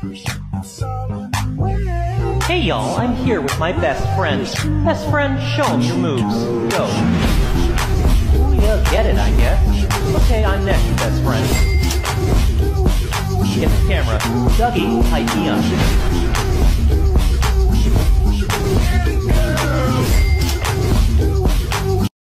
Hey y'all, I'm here with my best friend. Best friend, show him your moves. Go. Ooh, yeah, get it, I guess. Okay, I'm next, best friend. Get the camera. Dougie, type me up.